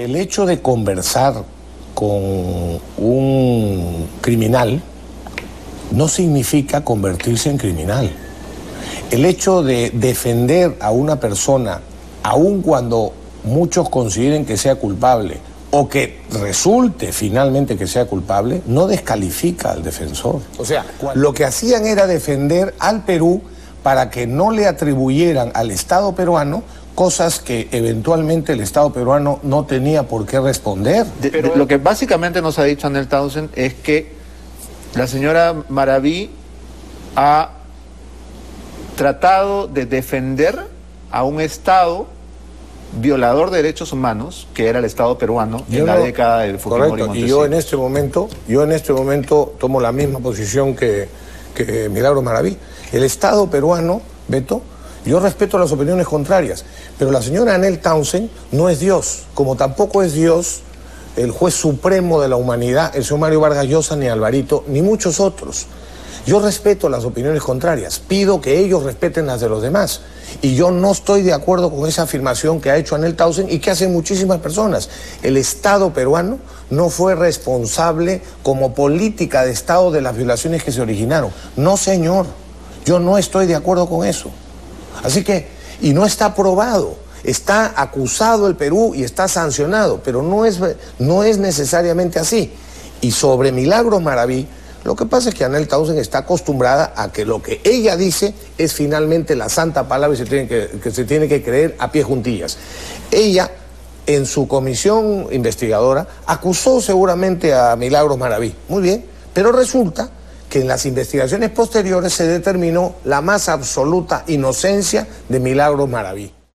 El hecho de conversar con un criminal no significa convertirse en criminal. El hecho de defender a una persona, aun cuando muchos consideren que sea culpable o que resulte finalmente que sea culpable, no descalifica al defensor. O sea, lo que hacían era defender al Perú para que no le atribuyeran al Estado peruano cosas que eventualmente el Estado peruano no tenía por qué responder. Pero... lo que básicamente nos ha dicho Anel Townsend es que la señora Maraví ha tratado de defender a un Estado violador de derechos humanos, que era el Estado peruano en la década del Fujimori Correcto. Y yo en este momento, yo en este momento tomo la misma posición que, que Milagro Maraví. El Estado peruano, Beto, yo respeto las opiniones contrarias, pero la señora Anel Townsend no es Dios, como tampoco es Dios el juez supremo de la humanidad, el señor Mario Vargas Llosa, ni Alvarito, ni muchos otros. Yo respeto las opiniones contrarias, pido que ellos respeten las de los demás. Y yo no estoy de acuerdo con esa afirmación que ha hecho Anel Tausen y que hacen muchísimas personas. El Estado peruano no fue responsable como política de Estado de las violaciones que se originaron. No, señor, yo no estoy de acuerdo con eso. Así que, y no está probado. Está acusado el Perú y está sancionado, pero no es, no es necesariamente así. Y sobre Milagros Maraví, lo que pasa es que Anel Tausen está acostumbrada a que lo que ella dice es finalmente la santa palabra y se tiene que, que se tiene que creer a pie juntillas. Ella, en su comisión investigadora, acusó seguramente a Milagros Maraví. Muy bien, pero resulta que en las investigaciones posteriores se determinó la más absoluta inocencia de Milagros Maraví.